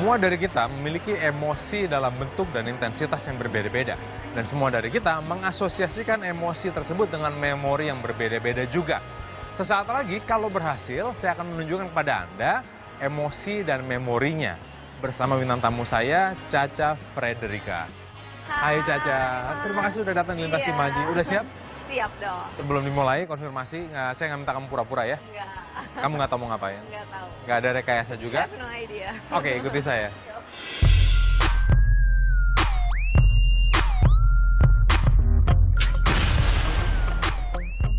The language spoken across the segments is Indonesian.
Semua dari kita memiliki emosi dalam bentuk dan intensitas yang berbeda-beda. Dan semua dari kita mengasosiasikan emosi tersebut dengan memori yang berbeda-beda juga. Sesaat lagi, kalau berhasil, saya akan menunjukkan kepada Anda emosi dan memorinya. Bersama bintang tamu saya, Caca Frederica. Hai Caca, terima kasih sudah datang di Lintas Iya. Udah siap? Siap dong. Sebelum dimulai konfirmasi, nggak- saya nggak minta kamu pura-pura ya. Enggak, Kamu nggak tahu mau ngapain. enggak tahu. Nggak ada rekayasa I juga. have no idea. Oke, ikuti saya.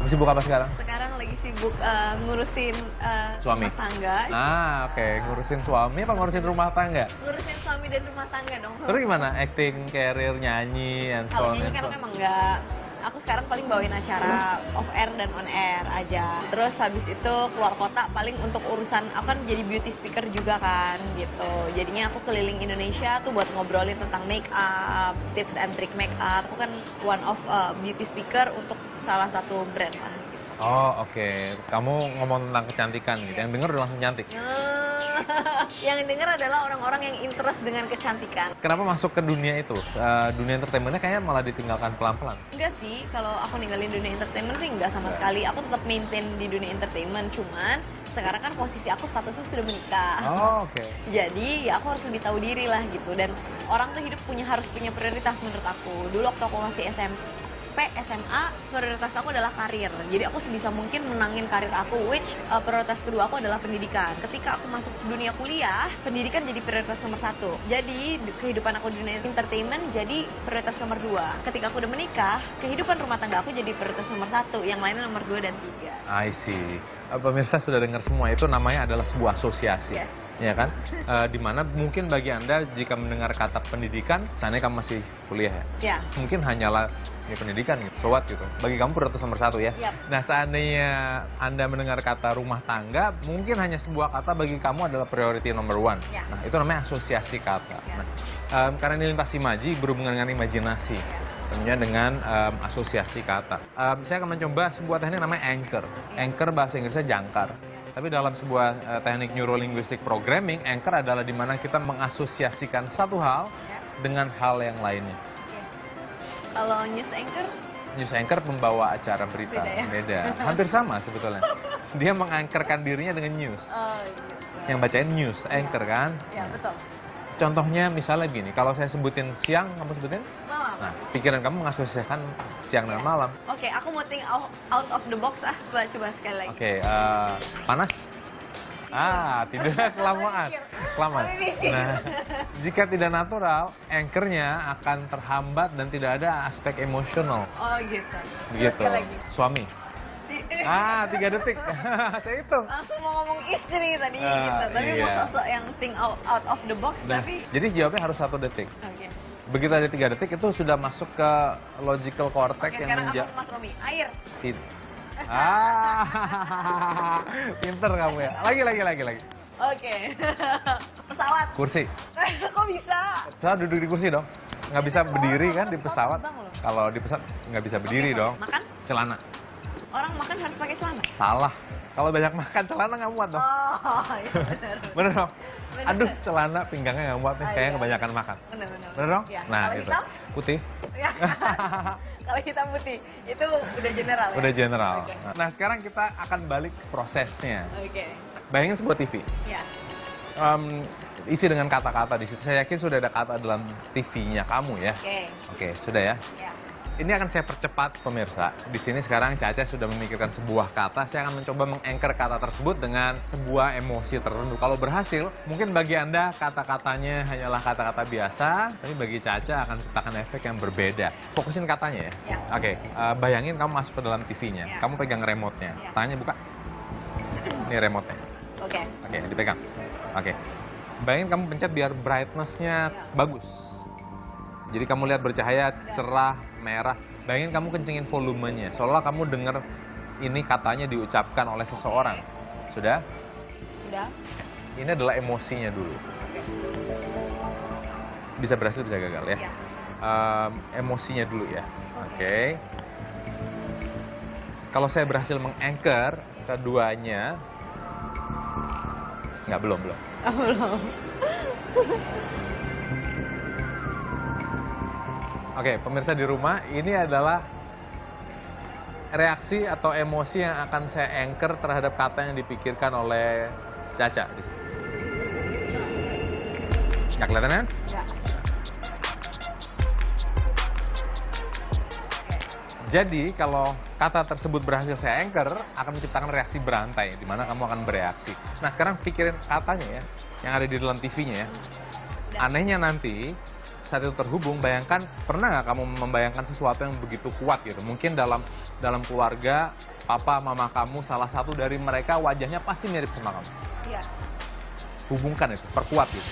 Sibuk apa sekarang? Sekarang lagi sibuk eh, ngurusin eh, Suami? rumah tangga. Ah, oke. Ngurusin suami apa ngurusin rumah tangga? Ngurusin suami dan rumah tangga dong. Terus gimana? Acting, career, nyanyi, and so Kalau on nyanyi and kan memang enggak. Aku sekarang paling bawain acara off air dan on air aja. Terus habis itu keluar kota paling untuk urusan aku kan jadi beauty speaker juga kan gitu. Jadinya aku keliling Indonesia tuh buat ngobrolin tentang make up, tips and trick make up. Aku kan one of uh, beauty speaker untuk salah satu brand lah. gitu. Oh, oke. Kamu ngomong tentang kecantikan gitu. Yang denger udah langsung cantik. Ah, yang denger adalah orang-orang yang interest dengan kecantikan. Kenapa masuk ke dunia itu? Eh, dunia entertainmentnya kayaknya malah ditinggalkan pelan-pelan. Enggak sih, kalau aku ninggalin dunia entertainment sih enggak sama sekali. Aku tetap maintain di dunia entertainment, cuman sekarang kan posisi aku statusnya sudah menikah. Oh, oke. Jadi ya aku harus lebih tahu diri lah gitu. Dan orang tuh hidup punya harus punya prioritas menurut aku. Dulu waktu aku masih SMP, SMA, prioritas aku adalah karir. Jadi aku sebisa mungkin menangin karir aku, which uh, prioritas kedua aku adalah pendidikan. Ketika aku masuk dunia kuliah, pendidikan jadi prioritas nomor satu. Jadi di- kehidupan aku di dunia entertainment jadi prioritas nomor dua. Ketika aku udah menikah, kehidupan rumah tangga aku jadi prioritas nomor satu. Yang lainnya nomor dua dan tiga. I see. Eh, Pemirsa sudah dengar semua itu namanya adalah sebuah asosiasi. Yes. Ya kan? Eh, di mana mungkin bagi Anda jika mendengar kata pendidikan, seandainya kamu masih kuliah ya. Ya. Mungkin hanyalah ya pendidikan gitu, so what gitu. Bagi kamu prioritas nomor satu ya. Yap. Nah seandainya Anda mendengar kata rumah tangga, mungkin hanya sebuah kata bagi kamu adalah priority number one. Ya. Nah itu namanya asosiasi kata. Ya. Nah, em, karena ini lintas imaji berhubungan dengan imajinasi. Tentunya dengan em, asosiasi kata. Em, saya akan mencoba sebuah teknik namanya anchor. Anchor bahasa Inggrisnya jangkar. Tapi dalam sebuah eh, teknik neurolinguistic programming, anchor adalah di mana kita mengasosiasikan satu hal Ya. dengan hal yang lainnya. Kalau news anchor, News anchor pembawa acara berita. Beda ya? Beda. Hampir sama sebetulnya. Dia mengangkerkan dirinya dengan news. oh gitu. Yang bacain news, anchor kan? Ya betul. Contohnya misalnya gini, kalau saya sebutin siang, kamu sebutin? Malam. Nah, pikiran kamu mengasosiasikan siang dengan malam. Oke, aku mau think out, of the box ah. Coba, coba sekali lagi. Oke, eh, panas? Ah, tidak kelamaan. Kelamaan. Nah, jika tidak natural, anchornya akan terhambat dan tidak ada aspek emosional. Oh gitu. Begitu. Suami. Ah, tiga detik. saya hitung. Langsung mau ngomong istri tadi Ah, gitu. Tapi mau iya. sosok yang think out, out of the box Nah, tapi jadi jawabnya harus satu detik. Oke. Begitu ada tiga detik itu sudah masuk ke logical cortex Oke, yang menjawab. Mas Romi. Air. Ah, pinter kamu ya. Lagi, lagi, lagi, lagi. Oke. pesawat. Kursi. Kok bisa? Saya duduk di kursi dong. Nggak bisa berdiri kan di pesawat. Kalau di pesawat nggak bisa berdiri Oke, dong. Makan? Celana. Orang makan harus pakai celana. Salah. Kalau banyak makan celana nggak muat dong. Oh, iya benar. Bener dong? Bener. Aduh, celana pinggangnya nggak muat nih. Ah, Kayaknya iya. kebanyakan makan. Benar, benar. Bener dong? Ya. Nah, Kalau itu. hitam? Putih. Ya. Kalau hitam putih itu udah general ya? Udah general. Oke. Nah, sekarang kita akan balik prosesnya. Oke. Bayangin sebuah TV. Ya. Em, isi dengan kata-kata di situ. Saya yakin sudah ada kata dalam TV-nya kamu ya. Oke. Oke, sudah ya. Ya. Ini akan saya percepat pemirsa. Di sini sekarang Caca sudah memikirkan sebuah kata. Saya akan mencoba mengangker kata tersebut dengan sebuah emosi tertentu. Kalau berhasil, mungkin bagi Anda kata-katanya hanyalah kata-kata biasa, tapi bagi Caca akan menciptakan efek yang berbeda. Fokusin katanya ya. Ya. Oke, eh, bayangin kamu masuk ke dalam TV-nya. Ya. Kamu pegang remote-nya. Ya. Tangannya buka. Ini remote-nya. Oke. Oke, dipegang. Oke. Bayangin kamu pencet biar brightness-nya bagus. Jadi kamu lihat bercahaya cerah, merah. Bayangin kamu kencengin volumenya. Seolah kamu dengar ini katanya diucapkan oleh seseorang. Sudah? Udah. Ini adalah emosinya dulu. Bisa berhasil, bisa gagal ya. Ya. Em, emosinya dulu ya. Oke. Kalau saya berhasil menganchor keduanya, nggak belum belum. Oh, belum. Oke, pemirsa di rumah, ini adalah reaksi atau emosi yang akan saya anchor terhadap kata yang dipikirkan oleh Caca. Nggak kelihatan kan? Ya. Jadi kalau kata tersebut berhasil saya anchor, akan menciptakan reaksi berantai, di mana kamu akan bereaksi. Nah sekarang pikirin katanya ya, yang ada di dalam TV-nya ya. Anehnya nanti, saat itu terhubung, bayangkan pernah nggak kamu membayangkan sesuatu yang begitu kuat gitu? Mungkin dalam dalam keluarga, papa, mama kamu, salah satu dari mereka wajahnya pasti mirip sama kamu. Iya. Hubungkan itu, perkuat gitu.